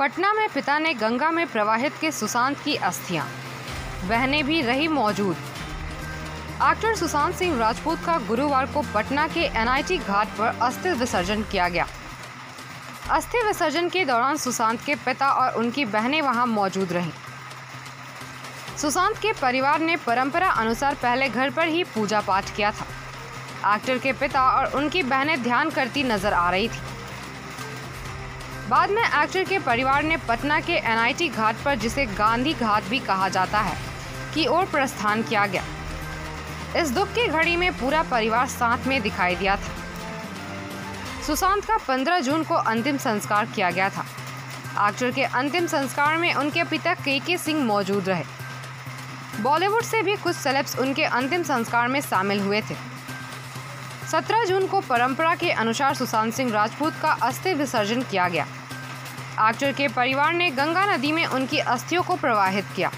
पटना में पिता ने गंगा में प्रवाहित के सुशांत की अस्थियाँ। बहनें भी रही मौजूद। एक्टर सुशांत सिंह राजपूत का गुरुवार को पटना के एनआईटी घाट पर अस्थि विसर्जन किया गया। अस्थि विसर्जन के दौरान सुशांत के पिता और उनकी बहनें वहाँ मौजूद रहीं। सुशांत के परिवार ने परंपरा अनुसार पहले घर पर ही पूजा पाठ किया था। एक्टर के पिता और उनकी बहनें ध्यान करती नज़र आ रही थी। बाद में एक्टर के परिवार ने पटना के एनआईटी घाट पर, जिसे गांधी घाट भी कहा जाता है, की ओर प्रस्थान किया गया। इस दुख की घड़ी में पूरा परिवार साथ में दिखाई दिया था। सुशांत का 15 जून को अंतिम संस्कार किया गया था। एक्टर के अंतिम संस्कार में उनके पिता के के सिंह मौजूद रहे। बॉलीवुड से भी कुछ सेलेब्स उनके अंतिम संस्कार में शामिल हुए थे। 17 जून को परंपरा के अनुसार सुशांत सिंह राजपूत का अस्थि विसर्जन किया गया। एक्टर के परिवार ने गंगा नदी में उनकी अस्थियों को प्रवाहित किया।